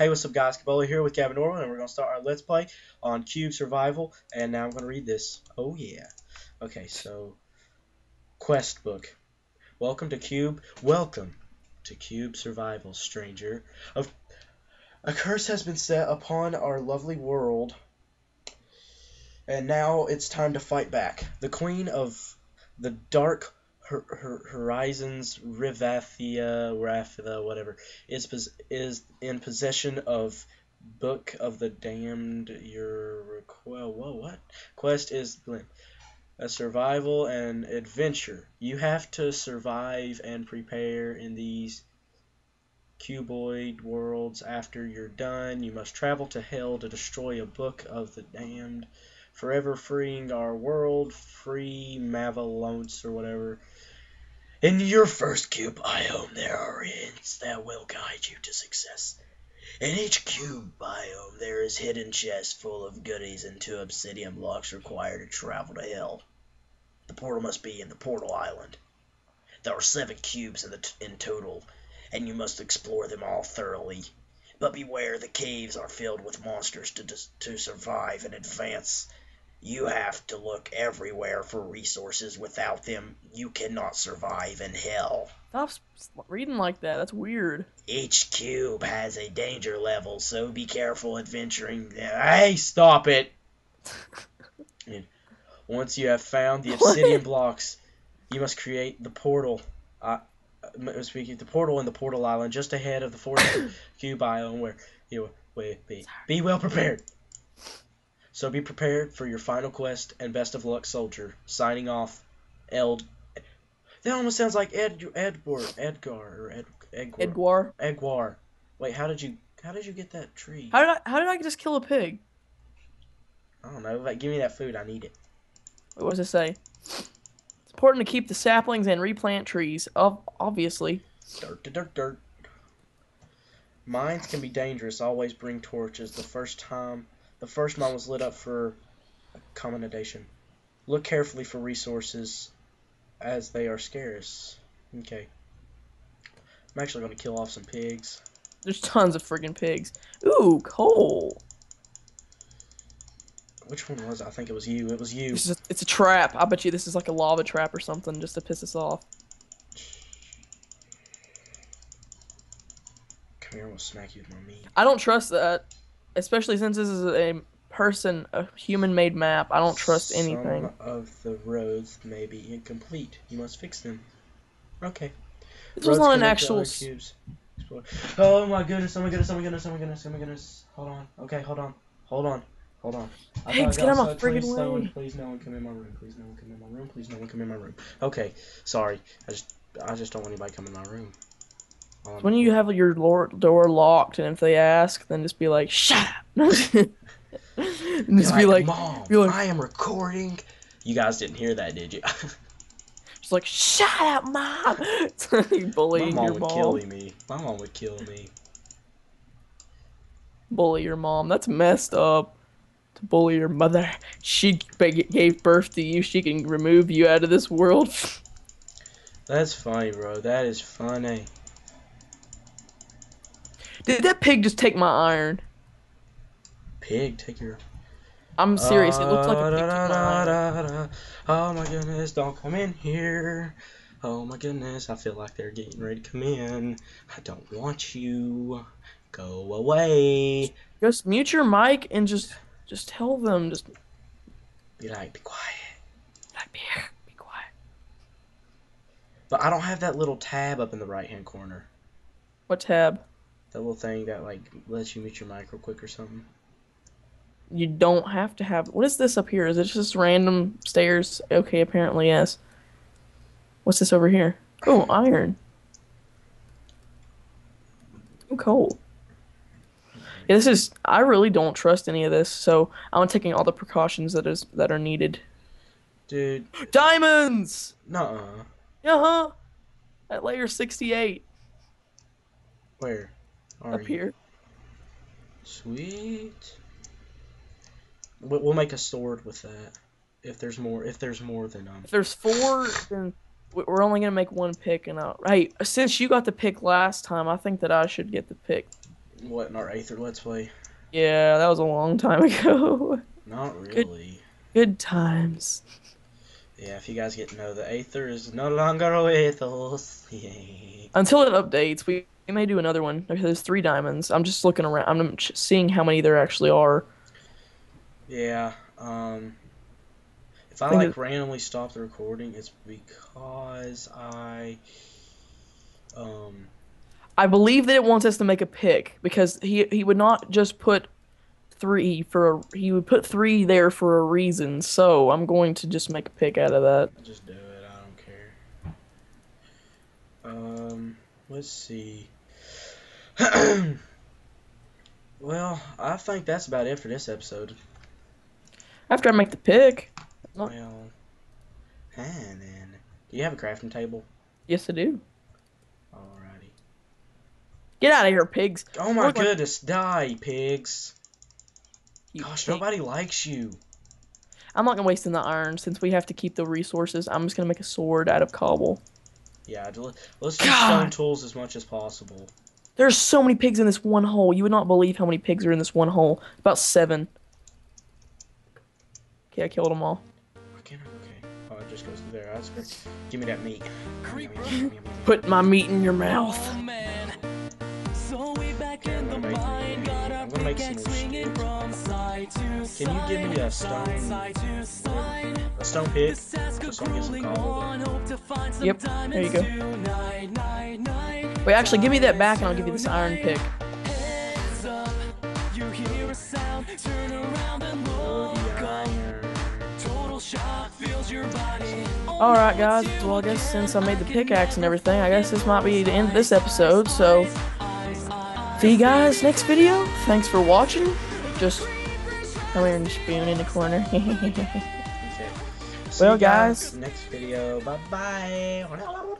Hey, what's up, guys? Kaboli here with Gavin Norman, and we're going to start our Let's Play on Cube Survival. And now I'm going to read this. Oh, yeah. Okay, so, Quest Book. Welcome to Cube. Welcome to Cube Survival, stranger. A curse has been set upon our lovely world, and now it's time to fight back. The Queen of the Dark her, her, Horizons Rivathia, Raphida, whatever, is is in possession of Book of the Damned. Your request, whoa, what? Quest is a survival and adventure. You have to survive and prepare in these cuboid worlds. After you're done, you must travel to hell to destroy a Book of the Damned forever freeing our world, free Mavalonce or whatever. In your first cube I biome, there are hints that will guide you to success. In each cube biome, there is hidden chests full of goodies and two obsidian blocks required to travel to hell. The portal must be in the portal island. There are seven cubes in, the in total, and you must explore them all thoroughly. But beware, the caves are filled with monsters to, to survive and advance you have to look everywhere for resources. Without them, you cannot survive in hell. Stop reading like that. That's weird. Each cube has a danger level, so be careful adventuring. Hey, stop it! once you have found the obsidian blocks, you must create the portal. I uh, speaking the portal in the portal island just ahead of the fourth cube island where you will be, be well prepared. So be prepared for your final quest and best of luck, soldier. Signing off, Eld. That almost sounds like Ed Edward Edgar or Ed Edgar. Edgar. Edgar. Wait, how did you how did you get that tree? How did I how did I just kill a pig? I don't know. Like, give me that food. I need it. What does it say? It's important to keep the saplings and replant trees. Obviously. Dirt, dirt, dirt. Mines can be dangerous. Always bring torches. The first time the first mine was lit up for accommodation. Look carefully for resources as they are scarce. Okay. I'm actually going to kill off some pigs. There's tons of friggin' pigs. Ooh, coal. Which one was it? I think it was you. It was you. A, it's a trap. I bet you this is like a lava trap or something just to piss us off. Come here, I will smack you with my meat. I don't trust that especially since this is a person, a human-made map. I don't trust anything. Some of the roads may be incomplete. You must fix them. Okay. This was not an actual. Oh my goodness! Oh my goodness! Oh my goodness! Oh my goodness! Oh my goodness! Hold on. Okay, hold on. Hold on. Hold on. Pigs, get out my friggin' way! No one, please, no one come in my room. Please, no one come in my room. Please, no one come in my room. Okay, sorry. I just, I just don't want anybody come in my room. Um, when you have your door locked, and if they ask, then just be like, "Shut up." and just be like, "Mom, be like, I am recording." You guys didn't hear that, did you? Just like, "Shut up, mom!" you bullying My mom your would mom. kill me. My mom would kill me. Bully your mom. That's messed up. To bully your mother. She gave birth to you. She can remove you out of this world. That's funny, bro. That is funny. Did that pig just take my iron? Pig, take your. I'm serious. It looks like a pig took my iron. Ah, oh my goodness! Don't come in here. Oh my goodness! I feel like they're getting ready to come in. I don't want you. Go away. Just mute your mic and just just tell them. Just be like, be quiet. Like, be here. Be quiet. But I don't have that little tab up in the right hand corner. What tab? That little thing that like lets you mute your mic real quick or something? You don't have to have. What is this up here? Is it just random stairs? Okay, apparently yes. What's this over here? Oh, iron. I'm cold. Yeah, this is. I really don't trust any of this, so I'm taking all the precautions that is that are needed. Dude. Diamonds. Nuh-uh. Uh huh. At layer 68. Where? Are up you? here. Sweet. We'll make a sword with that. If there's more, if there's more than um. If there's four, then we're only gonna make one pick, and I'll, right. Since you got the pick last time, I think that I should get the pick. What in our Aether Let's Play? Yeah, that was a long time ago. Not really. Good times. Yeah, if you guys get to know, the Aether is no longer with us. Until it updates, we, we may do another one. Okay, There's three diamonds. I'm just looking around. I'm seeing how many there actually are. Yeah. Um. If I Think like randomly stop the recording, it's because I. Um. I believe that it wants us to make a pick because he he would not just put three for a, he would put three there for a reason. So I'm going to just make a pick out of that. Just do it. I don't care. Um, let's see. well, I think that's about it for this episode. After I make the pick, Oh. Well, and then, do you have a crafting table? yes I do. Alrighty. Get out of here, pigs! Oh my Look like- goodness, die, pigs! You Gosh, pig. nobody likes you. I'm not gonna waste in the iron since we have to keep the resources. I'm just gonna make a sword out of cobble. Yeah, let's use stone tools as much as possible. There's so many pigs in this one hole. You would not believe how many pigs are in this one hole. About seven. Okay, I killed them all. Why? Okay. Oh, it just goes through there. That's great. Give me that meat. Put my meat in your oh, mouth. Oh, man. So we back Okay, in I'm the gonna make- mine, got our I'm gonna make some pickaxe swinging from side to Can you give me a stone, Side to side. a stone pick, just so I can get some grueling cobble? on, hope to find some Yep, there you diamonds go. Wait, actually, give me that back and I'll give you this iron pick. Heads up, you hear a sound, turn around and look the up. iron. Total shock fills your body. Alright, guys. Well, I guess since I made the pickaxe and everything, I guess this might be the end of this episode. So, see you guys next video. Thanks for watching. Just come here and spoon in the corner. Okay. Well, guys. Next video. Bye bye.